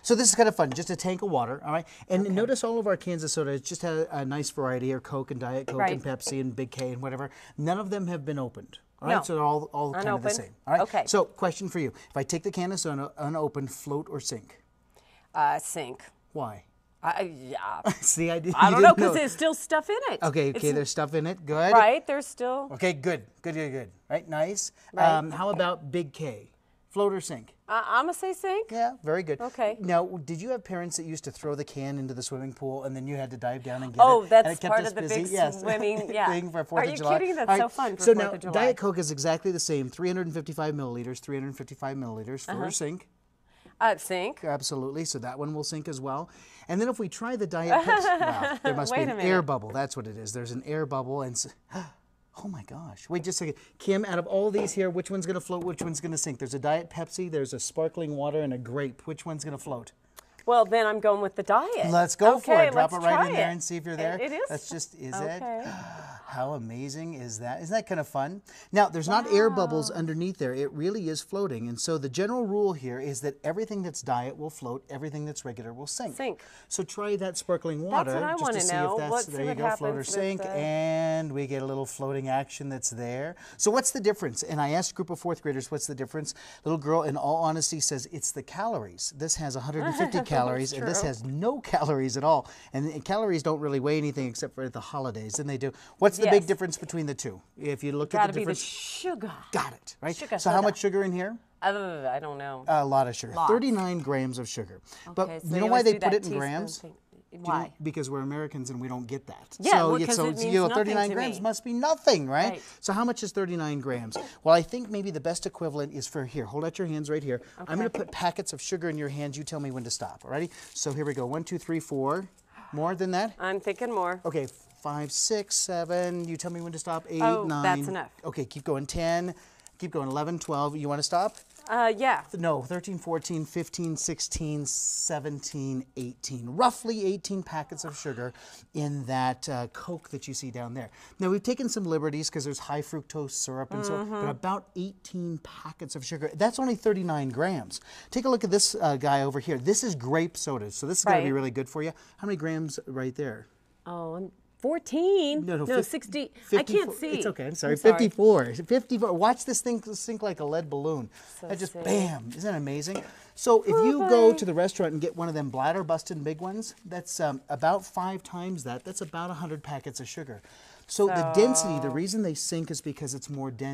So this is kind of fun, just a tank of water, all right? And notice all of our cans of soda just had a, nice variety, or Coke and Diet Coke and Pepsi and Big K and whatever. None of them have been opened. All right, No. so they're all, all kind of the same. All right. Okay. So, question for you: If I take the can of soda unopened, float or sink? Uh, sink. Why? I, yeah. See, I, did, I don't know because there's still stuff in it. Okay, okay. It's- There's stuff in it. Good. right. There's still. Okay, good, good, good, good. Right, nice. Right. Um, how about Big K? Float or sink? I I'm gonna say sink. Yeah, very good. Okay. Now, did you have parents that used to throw the can into the swimming pool and then you had to dive down and get Oh, it? that's and it kept part of the busy? big yes. swimming- yeah. thing for Fourth of July. Are you kidding? That's All so fun for so now, of July. Diet Coke is exactly the same: 355 milliliters, 355 milliliters Uh-huh. for a sink. Uh, sink. Absolutely. So that one will sink as well. And then if we try the Diet Pepsi, wow, there must be an air bubble. That's what it is. There's an air bubble and. Oh my gosh. Wait just a second. Kim, out of all these here, which one's going to float? Which one's going to sink? There's a Diet Pepsi, there's a sparkling water, and a grape. Which one's going to float? Well, then I'm going with the diet. Let's go for Okay, it. Drop it right in there and see if you're It- there. it is. That's just, is it? How amazing is that? Isn't that kind of fun? Now, there's not air bubbles underneath there. It really is floating. And so the general rule here is that everything that's diet will float, everything that's regular will sink. Sink. So try that sparkling water what I just to see if that's Let's there you go, float or sink, the- and we get a little floating action that's there. So what's the difference? And I asked a group of fourth graders, what's the difference? Little girl, in all honesty, says it's the calories. This has 150 calories, and this has no calories at all. And, and calories don't really weigh anything except for the holidays, and they do. What's the big difference between the two? If you look at Gotta the be the difference, sugar. got it right. sugar so how much sugar in here? Uh, I don't know. A lot of sugar. Lots. 39 grams of sugar. but Okay, so you know why they put it in grams? thing. Do you- Why? Because we're Americans and we don't get that. Yeah, so, well, yeah, 'cause so it you know, 39 grams me. must be nothing, right? Right. So how much is 39 grams? Well, I think maybe the best equivalent is for here. Hold out your hands right here. Okay. I'm going to put packets of sugar in your hands. You tell me when to stop. Alrighty? So here we go. One, two, three, four. More than that? I'm thinking more. Okay, five, six, seven. You tell me when to stop. Eight, Oh, nine. that's enough. Okay, keep going. 10. Keep going. 11, 12. You want to stop? Uh, yeah. No, 13, 14, 15, 16, 17, 18. Roughly 18 packets of sugar in that uh, Coke that you see down there. Now, we've taken some liberties because there's high fructose syrup and so Mm-hmm. but about 18 packets of sugar. That's only 39 grams. Take a look at this uh, guy over here. This is grape soda, so this is going to be really good for you. How many grams right there? Oh, 14. No, no, no fif- 60. I can't see. It's okay. I'm sorry. I'm sorry. 54. 54. Watch this thing sink like a lead balloon. that just sick. bam. Isn't that amazing? So if you go to the restaurant and get one of them bladder busting big ones, that's um, about five times that. That's about 100 packets of sugar. So, the density, the reason they sink is because it's more dense.